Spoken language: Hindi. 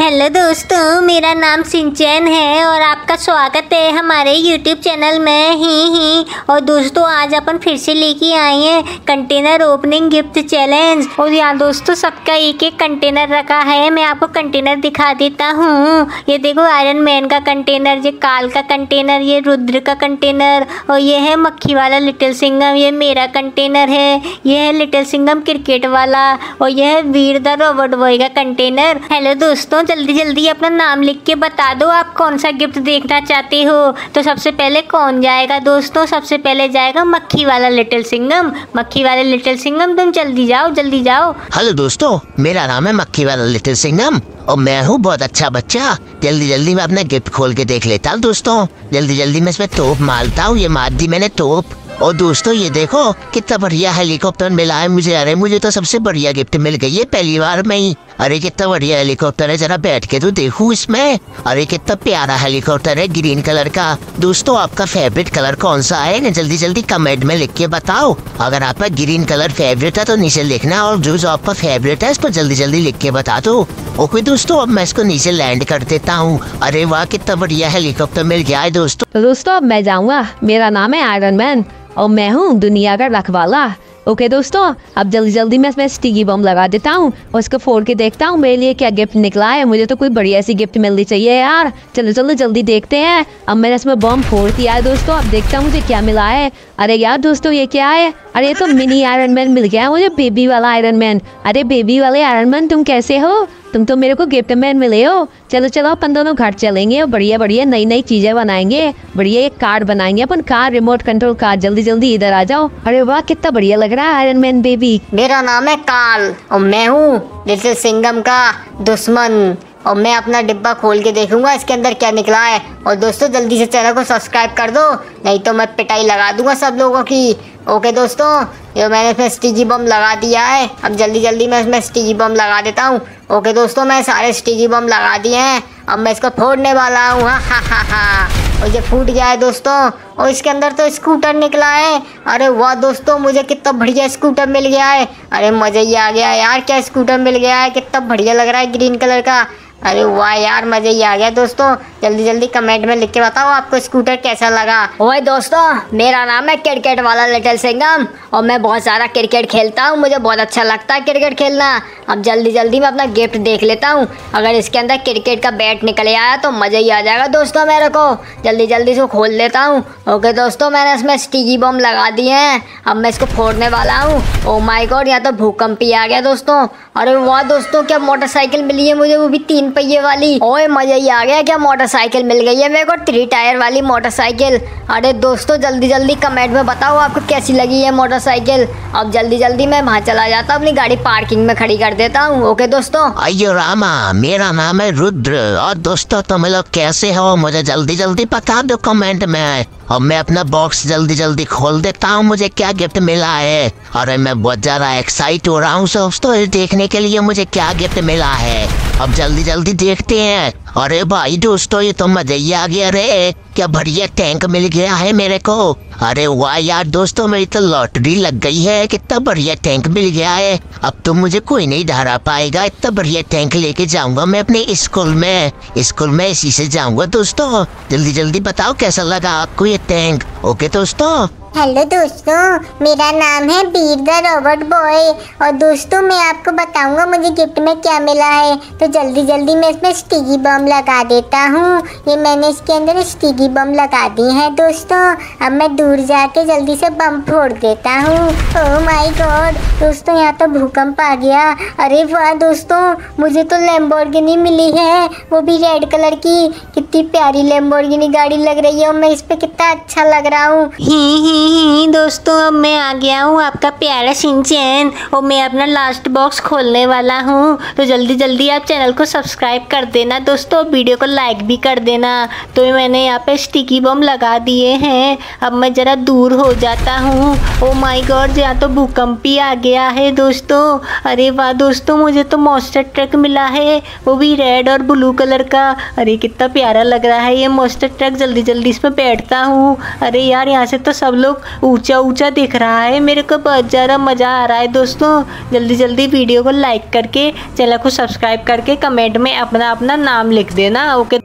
हेलो दोस्तों, मेरा नाम सिंचैन है और आपका स्वागत है हमारे यूट्यूब चैनल में। ही ही। और दोस्तों, आज अपन फिर से लेके आए हैं कंटेनर ओपनिंग गिफ्ट चैलेंज और यहाँ दोस्तों, सबका एक एक कंटेनर रखा है। मैं आपको कंटेनर दिखा देता हूँ। ये देखो आयरन मैन का कंटेनर ये काल का कंटेनर ये रुद्र का कंटेनर और ये है मक्खी वाला लिटिल सिंगम ये मेरा कंटेनर है। ये है लिटिल सिंगम क्रिकेट वाला और यह है वीर द रोबोट बॉय का कंटेनर हेलो दोस्तों जल्दी जल्दी अपना नाम लिख के बता दो, आप कौन सा गिफ्ट देखना चाहते हो? तो सबसे पहले कौन जाएगा दोस्तों? सबसे पहले जाएगा मक्खी वाला लिटिल सिंगम मक्खी वाले लिटिल सिंगम तुम जल्दी जाओ जल्दी जाओ। हेलो दोस्तों, मेरा नाम है मक्खी वाला लिटिल सिंगम और मैं हूँ बहुत अच्छा बच्चा। जल्दी जल्दी मैं अपना गिफ्ट खोल के देख लेता हूँ दोस्तों। जल्दी जल्दी मैं इसमें तोप मारता हूँ, ये मार दी मैंने तोप। और दोस्तों, ये देखो, कितना बढ़िया हेलीकॉप्टर मिला है मुझे। अरे, मुझे तो सबसे बढ़िया गिफ्ट मिल गई है, पहली बार में ही। अरे कितना बढ़िया हेलीकॉप्टर है जरा बैठ के तो देखूँ इसमें अरे कितना प्यारा हेलीकॉप्टर है ग्रीन कलर का दोस्तों आपका फेवरेट कलर कौन सा है ना जल्दी जल्दी कमेंट में लिख के बताओ अगर आपका ग्रीन कलर फेवरेट है तो नीचे लिखना और जो जो आपका फेवरेट है इसको जल्दी जल्दी लिख के बता दो ओके दोस्तों अब मैं इसको नीचे लैंड कर देता हूँ अरे वाह कितना बढ़िया हेलीकॉप्टर मिल गया है दोस्तों दोस्तों अब मैं जाऊँगा मेरा नाम है आयरन मैन और मैं हूँ दुनिया का रखवाला ओके दोस्तों, अब जल्दी जल्दी मैं इसमें स्टिकी बम लगा देता हूँ और इसको फोड़ के देखता हूँ, मेरे लिए क्या गिफ्ट निकला है। मुझे तो कोई बढ़िया सी गिफ्ट मिलनी चाहिए यार। चलो चलो, जल्दी देखते हैं। अब मैंने इसमें बम फोड़ दिया है दोस्तों, अब देखता हूँ मुझे क्या मिला है। अरे यार, दोस्तों, ये क्या है? अरे तो मिनी आयरन मैन मिल गया, मुझे बेबी वाला आयरन मैन अरे बेबी वाले आयरन मैन तुम कैसे हो? तुम तो मेरे को गिफ्ट मैन मिले हो। चलो चलो, अपन दोनों घर चलेंगे और बढ़िया बढ़िया नई नई चीज़ें बनाएँगे। बढ़िया एक कार बनाएँगे, अपन कार रिमोट कंट्रोल कार जल्दी जल्दी इधर आ जाओ। अरे वाह, कितना बढ़िया लग रहा है आयरन मैन बेबी मेरा नाम है काल और मैं हूँ सिंगम का दुश्मन। और मैं अपना डिब्बा खोल के देखूँगा इसके अंदर क्या निकला है। और दोस्तों, जल्दी से चैनल को सब्सक्राइब कर दो, नहीं तो मैं पिटाई लगा दूँगा सब लोगों की। ओके दोस्तों, ये मैंने इसमें स्टीजी बम लगा दिया है। अब जल्दी जल्दी मैं इसमें स्टीजी बम लगा देता हूँ। ओके दोस्तों, मैं सारे स्टीजी बम लगा दिए हैं। अब मैं इसको फोड़ने वाला हूँ, हा हा हा हा। और ये फूट गया है, दोस्तों। और इसके अंदर तो स्कूटर निकला है। अरे वाह, दोस्तों, मुझे कितना बढ़िया स्कूटर मिल गया है। अरे मज़ा ही आ गया यार, क्या स्कूटर मिल गया है? कितना बढ़िया लग रहा है ग्रीन कलर का। अरे वाह यार, मज़े ही आ गया दोस्तों। जल्दी जल्दी कमेंट में लिख के बताओ आपको स्कूटर कैसा लगा। ओए दोस्तों, मेरा नाम है क्रिकेट वाला लिटिल सिंगम और मैं बहुत सारा क्रिकेट खेलता हूँ, मुझे बहुत अच्छा लगता है क्रिकेट खेलना। अब जल्दी जल्दी मैं अपना गिफ्ट देख लेता हूँ। अगर इसके अंदर क्रिकेट का बैट निकले आया तो मज़ा ही आ जाएगा दोस्तों मेरे को। जल्दी जल्दी इसको खोल लेता हूँ। ओके दोस्तों, मैंने इसमें स्टीगी बम लगा दिए हैं। अब मैं इसको फोड़ने वाला हूँ। ओ माई गॉड यहाँ तो भूकंप ही आ गया दोस्तों। अरे वाह दोस्तों, क्या मोटरसाइकिल मिली है मुझे? वो भी तीन पहिए वाली। ओए, मज़ा ही आ गया क्या? मोटरसाइकिल मिल गई है मेरे को थ्री टायर वाली मोटरसाइकिल। अरे दोस्तों जल्दी जल्दी कमेंट में बताओ आपको कैसी लगी है मोटरसाइकिल। अब जल्दी जल्दी मैं वहाँ चला जाता हूँ, अपनी गाड़ी पार्किंग में खड़ी कर देता हूँ। ओके दोस्तों? अयो रामा, मेरा नाम है रुद्र। और दोस्तों, तुम लोग कैसे हो? मुझे जल्दी जल्दी बता दो कमेंट में। और मैं अपना बॉक्स जल्दी जल्दी खोल देता हूँ, मुझे क्या गिफ्ट मिला है? अरे, मैं बहुत ज़्यादा एक्साइट हो रहा हूँ दोस्तों देखने के लिए मुझे क्या गिफ्ट मिला है। अब जल्दी जल्दी देखते हैं। अरे भाई दोस्तों, ये तो मज़ा ही आ गया रे। क्या बढ़िया टैंक मिल गया है मेरे को। अरे वाह यार दोस्तों, मेरी तो लॉटरी लग गई है। कितना बढ़िया टैंक मिल गया है। अब तो मुझे कोई नहीं धरा पाएगा। इतना बढ़िया टैंक लेके जाऊँगा मैं अपने स्कूल में। स्कूल में इसी से जाऊँगा दोस्तों। जल्दी जल्दी बताओ कैसा लगा आपको ये टैंक ओके दोस्तों? हेलो दोस्तों, मेरा नाम है बीर द रोबोट बॉय और दोस्तों, मैं आपको बताऊँगा मुझे गिफ्ट में क्या मिला है। तो जल्दी जल्दी मैं इसमें स्टिगी बम लगा देता हूँ। ये मैंने इसके अंदर स्टिगी बम लगा दी है दोस्तों। अब मैं दूर जाके जल्दी से बम फोड़ देता हूँ। ओह माय गॉड दोस्तों, यहाँ तो भूकंप आ गया। अरे वाह दोस्तों, मुझे तो लैम्बोर्गिनी मिली है। वो भी रेड कलर की। कितनी प्यारी लैम्बोर्गिनी गाड़ी लग रही है और मैं इस पे कितना अच्छा लग रहा हूँ। ही ही ही, दोस्तों, अब मैं आ गया हूँ आपका प्यारा सिंचैन और मैं अपना लास्ट बॉक्स खोलने वाला हूँ। तो जल्दी जल्दी आप चैनल को सब्सक्राइब कर देना। दोस्तों वीडियो को लाइक भी कर देना। तो मैंने यहाँ पे स्टिकी बम लगा दिए हैं। अब मैं ज़रा दूर हो जाता हूँ। ओ माय गॉड यहाँ तो भूकंप ही आ गया है, दोस्तों। अरे वाह, दोस्तों, मुझे तो मॉस्टर ट्रक मिला है। वो भी रेड और ब्लू कलर का। अरे, कितना प्यारा लग रहा है, ये मोस्टर ट्रक जल्दी जल्दी इसमें बैठता हूँ। अरे यार, यहाँ से तो सब लोग लोग ऊँचा ऊँचा दिख रहा है। मेरे को बहुत ज़्यादा मज़ा आ रहा है दोस्तों। जल्दी जल्दी वीडियो को लाइक करके, चैनल को सब्सक्राइब करके, कमेंट में अपना अपना नाम लिख देना ओके